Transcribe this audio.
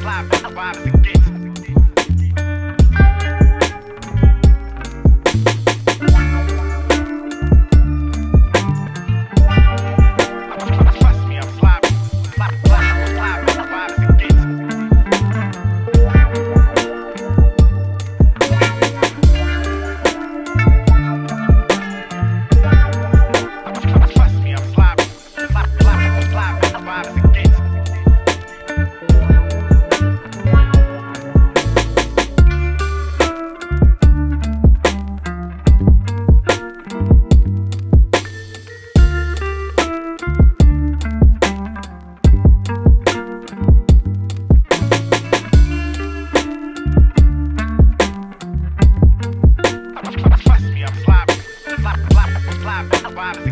supply, but the vibes